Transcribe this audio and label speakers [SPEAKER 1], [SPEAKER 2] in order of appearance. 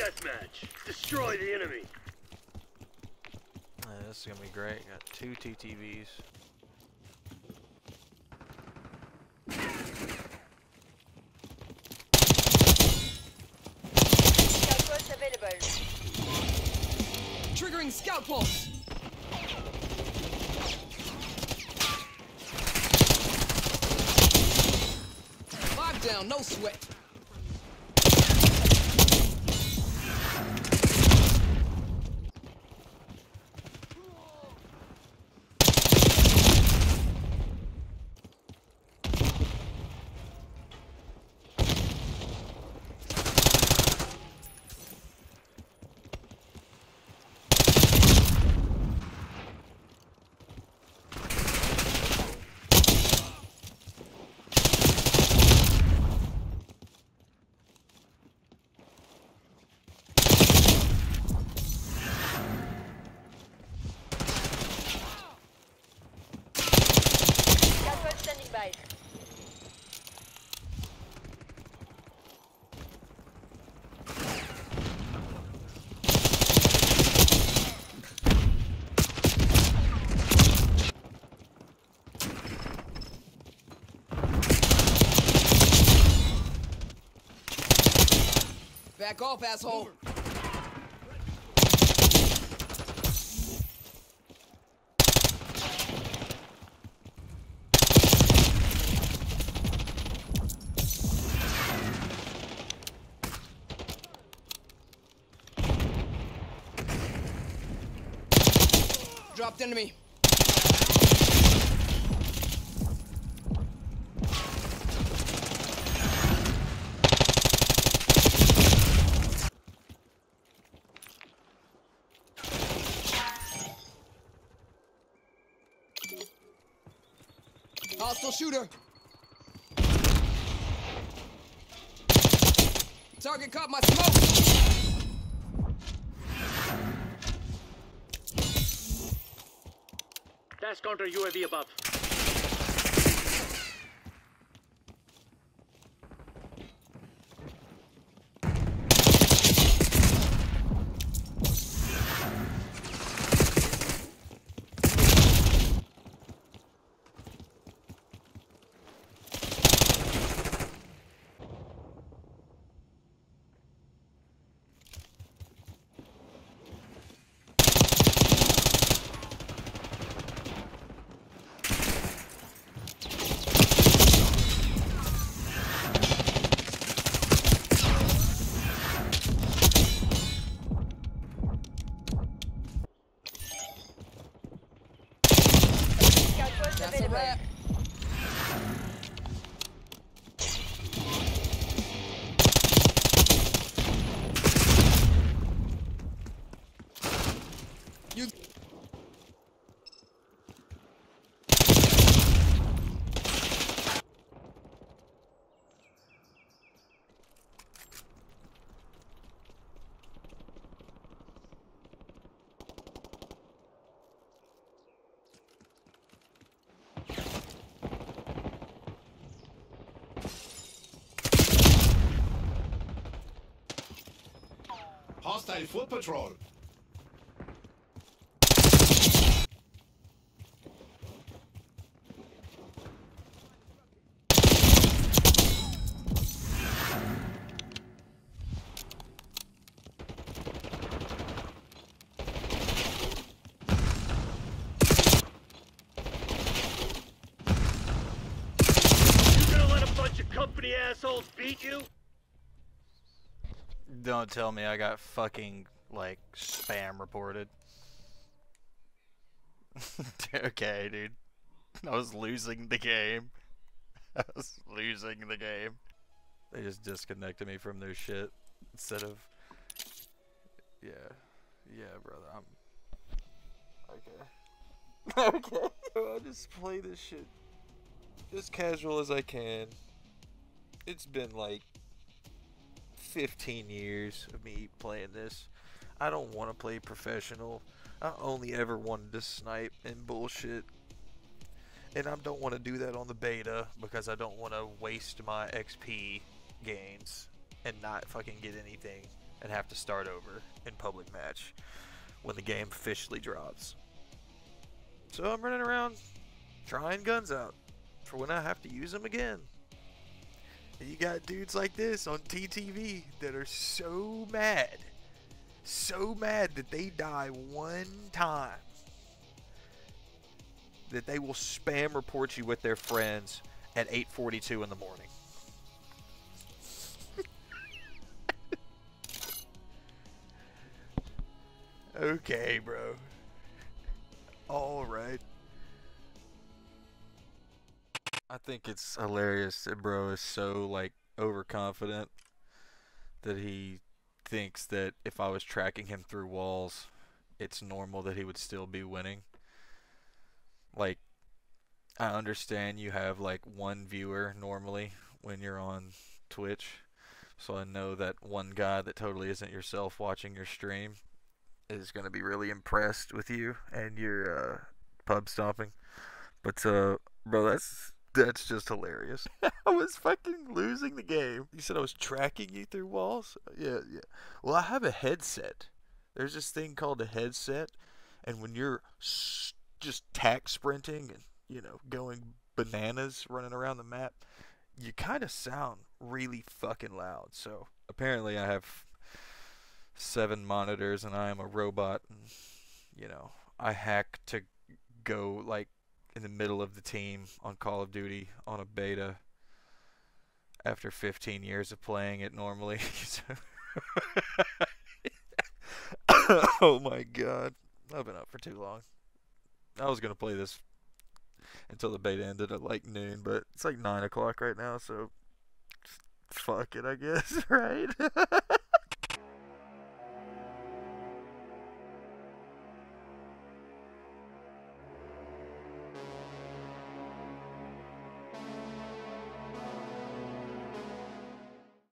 [SPEAKER 1] deathmatch. Destroy the enemy.
[SPEAKER 2] Uh, this is gonna be great. Got two TTVs.
[SPEAKER 3] Scout pulse available.
[SPEAKER 4] Triggering scout pulse. Lockdown, no sweat.
[SPEAKER 3] Scout pulse standing by.
[SPEAKER 4] Back off, asshole. Dropped enemy. Hostile shooter. Target caught my smoke.
[SPEAKER 1] Task counter UAV above.
[SPEAKER 4] Wrap. You
[SPEAKER 5] Hostile foot patrol.
[SPEAKER 1] You gonna let a bunch of company assholes beat you?
[SPEAKER 2] Don't tell me I got fucking like spam reported. okay, dude. I was losing the game. I was losing the game. They just disconnected me from their shit instead of. Yeah, yeah, brother. I'm okay. okay. I'll just play this shit as casual as I can. It's been like 15 years of me playing this. I don't want to play professional. I only ever wanted to snipe and bullshit. And I don't want to do that on the beta because I don't want to waste my XP gains and not fucking get anything. and have to start over in public match when the game officially drops. So I'm running around trying guns out for when I have to use them again. And you got dudes like this on TTV that are so mad, so mad that they die one time that they will spam report you with their friends at 8:42 in the morning. okay, bro. All right. Think it's hilarious that bro is so like overconfident that he thinks that if I was tracking him through walls, it's normal that he would still be winning. Like I understand you have like one viewer normally when you're on Twitch. So I know that one guy that totally isn't yourself watching your stream is going to be really impressed with you and your uh, pub stomping. But uh bro, that's that's just hilarious. I was fucking losing the game. You said I was tracking you through walls? Uh, yeah, yeah. Well, I have a headset. There's this thing called a headset, and when you're just tac sprinting and, you know, going bananas running around the map, you kind of sound really fucking loud. So, apparently I have seven monitors and I am a robot and, you know, I hack to go like in the middle of the team on Call of Duty on a beta after 15 years of playing it normally. oh my god. I've been up for too long. I was going to play this until the beta ended at like noon, but it's like 9 o'clock right now, so fuck it, I guess, right?